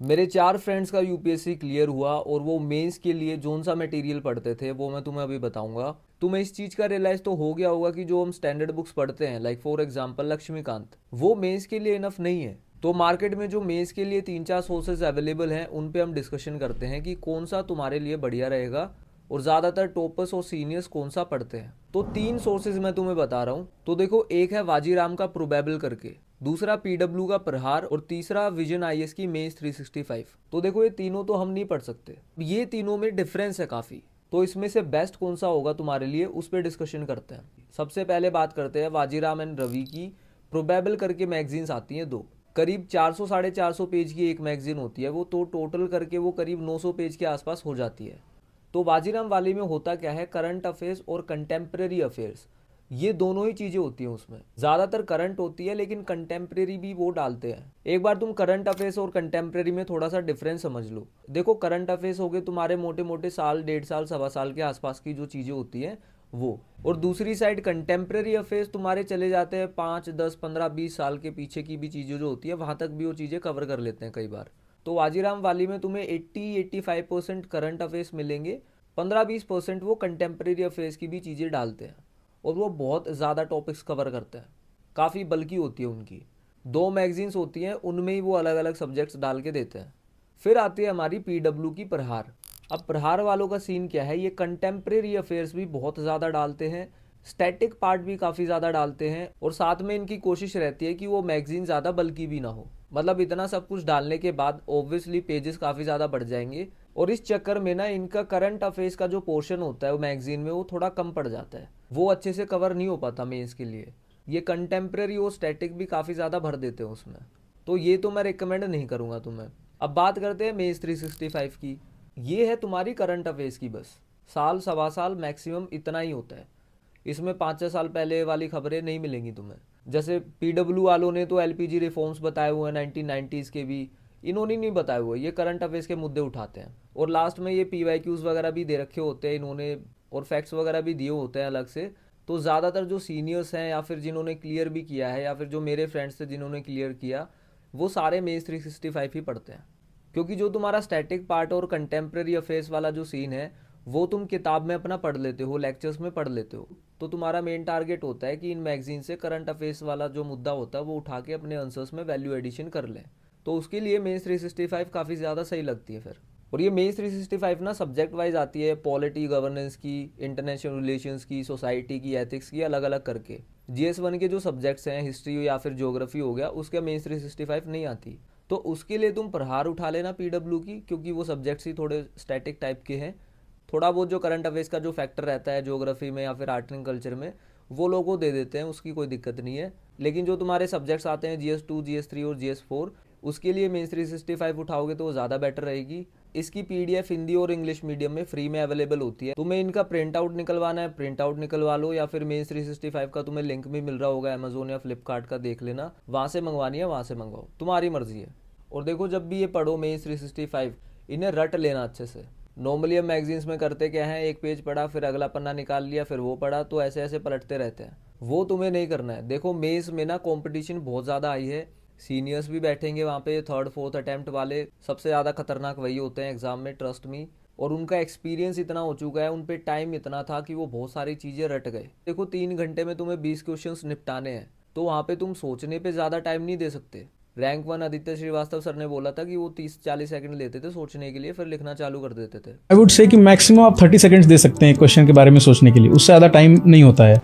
मेरे चार फ्रेंड्स का यूपीएससी क्लियर हुआ और वो मेंस के लिए जोन सा मटेरियल पढ़ते थे, वो मैं तुम्हें अभी बताऊँगा। तुम्हें इस चीज़ का रियलाइज़ तो हो गया होगा कि जो हम स्टैंडर्ड बुक्स पढ़ते हैं लाइक फॉर एग्जांपल लक्ष्मीकांत, वो मेंस के लिए इनफ नहीं है। तो मार्केट में जो मेंस के लिए तीन चार सोर्सेज अवेलेबल हैं, उन पे हम डिस्कशन करते हैं कि कौन सा तुम्हारे लिए बढ़िया रहेगा और ज़्यादातर टॉपर्स और सीनियर्स कौन सा पढ़ते हैं। तो तीन सोर्सेज मैं तुम्हें बता रहा हूँ। तो देखो, एक है वाजीराम का प्रोबेबल करके। दूसरा पीडब्ल्यू का प्रहार और तीसरा विजन आई की मेज 365 तो देखो, ये तीनों तो हम नहीं पढ़ सकते। ये तीनों में डिफरेंस है काफ़ी। तो इसमें से बेस्ट कौन सा होगा तुम्हारे लिए, उस पर डिस्कशन करते हैं। सबसे पहले बात करते हैं वाजीराम एंड रवि की। प्रोबेबल करके मैगजीन्स आती हैं दो। करीब 400 साढ़े चार पेज की एक मैगजीन होती है वो तो टोटल करके वो करीब 900 पेज के आसपास हो जाती है। तो वाजीराम वाली में होता क्या है करंट अफेयर्स और कंटेम्प्रेरी अफेयर्स ये दोनों ही चीज़ें होती हैं उसमें। ज़्यादातर करंट होती है, लेकिन कंटेम्प्रेरी भी वो डालते हैं। एक बार तुम करंट अफेयर्स और कंटेम्प्रेरी में थोड़ा सा डिफरेंस समझ लो। देखो करंट अफेयर्स हो गए तुम्हारे मोटे मोटे साल, डेढ़ साल, सवा साल के आसपास की जो चीज़ें होती हैं, वो। और दूसरी साइड कंटेम्प्रेरी अफेयर्स तुम्हारे चले जाते हैं पाँच, दस, पंद्रह, बीस साल के पीछे की भी चीज़ें जो होती है, वहाँ तक भी वो चीज़ें कवर कर लेते हैं कई बार। तो वाजीराम वाली में तुम्हें eighty eighty five percent current affairs मिलेंगे, पंद्रह, बीस परसेंट वो कंटेम्प्रेरी अफेयर्स की भी चीज़ें डालते हैं। और वो बहुत ज़्यादा टॉपिक्स कवर करते हैं। काफ़ी बल्कि होती है उनकी। दो मैगजीन्स होती हैं, उनमें ही वो अलग अलग सब्जेक्ट्स डाल के देते हैं। फिर आती है हमारी पीडब्ल्यू की प्रहार। अब प्रहार वालों का सीन क्या है? ये कंटेम्प्रेरी अफेयर्स भी बहुत ज़्यादा डालते हैं स्टैटिक पार्ट भी काफ़ी ज़्यादा डालते हैं और साथ में इनकी कोशिश रहती है कि वो मैगजीन ज़्यादा बल्कि भी ना हो। मतलब इतना सब कुछ डालने के बाद ऑब्वियसली पेजेस काफ़ी ज़्यादा बढ़ जाएँगे। और इस चक्कर में ना इनका करंट अफेयर्स का जो पोर्शन होता है, वो मैगजीन में वो थोड़ा कम पड़ जाता है। वो अच्छे से कवर नहीं हो पाता मेंस के लिए। ये कंटेम्प्रेरी और स्टैटिक भी काफ़ी ज़्यादा भर देते हैं उसमें। तो ये तो मैं रिकमेंड नहीं करूँगा तुम्हें। अब बात करते हैं मेज 365 की। ये है तुम्हारी करंट अफेयर्स की बस। साल, सवा साल मैक्सिमम इतना ही होता है। इसमें पाँच छः साल पहले वाली खबरें नहीं मिलेंगी तुम्हें। जैसे पीडब्ल्यू वालों ने तो एल रिफॉर्म्स बताए हुए हैं नाइनटीन के भी। इन्होंने नहीं बताए हुए ये करंट अफेयर्स के मुद्दे उठाते हैं। और लास्ट में ये पी वाई क्यूज़ वगैरह भी दे रखे होते हैं, इन्होंने और फैक्ट्स वगैरह भी दिए होते हैं अलग से। तो ज़्यादातर जो सीनियर्स हैं या फिर जिन्होंने क्लियर भी किया है, या फिर जो मेरे फ्रेंड्स थे जिन्होंने क्लियर किया, वो सारे मेज थ्री सिक्सटी फाइव ही पढ़ते हैं। क्योंकि जो तुम्हारा स्टैटिक पार्ट और कंटेम्प्रेरी अफेयर्स वाला जो सीन है, वो तुम किताब में अपना पढ़ लेते हो लेक्चर्स में पढ़ लेते हो। तो तुम्हारा मेन टारगेट होता है कि इन मैगजीन से करंट अफेयर्स वाला जो मुद्दा होता है, वो उठा के अपने आंसर्स में वैल्यू एडिशन कर लें। तो उसके लिए सिक्सटी फाइव काफ़ी ज़्यादा सही लगती है फिर। और ये मेज 365 ना सब्जेक्ट वाइज आती है पॉलिटी गवर्नेंस की इंटरनेशनल रिलेशंस की सोसाइटी की एथिक्स की अलग अलग करके। जी एस वन के जो सब्जेक्ट्स हैं हिस्ट्री या फिर जोग्राफी हो गया, उसके मेज 365 नहीं आती। तो उसके लिए तुम प्रहार उठा लेना पीडब्ल्यू की, क्योंकि वो सब्जेक्ट्स ही थोड़े स्टैटिक टाइप के हैं। थोड़ा बहुत जो करंट अफेयर्स का जो फैक्टर रहता है जोग्राफी में या फिर आर्ट एंड कल्चर में, वो लोगों को दे देते हैं, उसकी कोई दिक्कत नहीं है। लेकिन जो तुम्हारे सब्जेक्ट्स आते हैं G S two G S three और जी एस फोर उसके लिए मेन थ्री सिक्सटी फाइव उठाओगे तो वो ज़्यादा बेटर रहेगी। इसकी पीडीएफ हिंदी और इंग्लिश मीडियम में फ्री में अवेलेबल होती है। तुम्हें इनका प्रिंट आउट निकलवाना है प्रिंट आउट निकलवा लो या फिर मेन थ्री सिक्सटी फाइव का तुम्हें लिंक भी मिल रहा होगा अमेजोन या फ्लिपकार्ट का, देख लेना। वहाँ से मंगवानी है, वहाँ से मंगवाओ। तुम्हारी मर्ज़ी है। और देखो, जब भी ये पढ़ो मेन थ्री सिक्सटी फाइव इन्हें रट लेना अच्छे से। नॉर्मली हम मैगजीन्स में करते क्या है, एक पेज पढ़ा, फिर अगला पन्ना निकाल लिया, फिर वो पढ़ा तो ऐसे ऐसे पलटते रहते हैं। वो तुम्हें नहीं करना है। देखो मेज में ना कॉम्पिटिशन बहुत ज़्यादा आई है। सीनियर्स भी बैठेंगे वहाँ पे थर्ड फोर्थ अटैम्प्ट वाले। सबसे ज़्यादा खतरनाक वही होते हैं एग्ज़ाम में ट्रस्ट मी और उनका एक्सपीरियंस इतना हो चुका है उन पर टाइम इतना था कि वो बहुत सारी चीज़ें रट गए। देखो, तीन घंटे में तुम्हें बीस क्वेश्चन निपटाने हैं तो वहाँ पे तुम सोचने पे ज़्यादा टाइम नहीं दे सकते। Rank one Aditya Shrivastava sir ने बोला था कि वो तीस, चालीस सेकंड लेते थे सोचने के लिए, फिर लिखना चालू कर देते थे। आई वुड से कि मैक्सिमम आप थर्टी सेकंड्स दे सकते हैं क्वेश्चन के बारे में सोचने के लिए, उससे ज़्यादा टाइम नहीं होता है।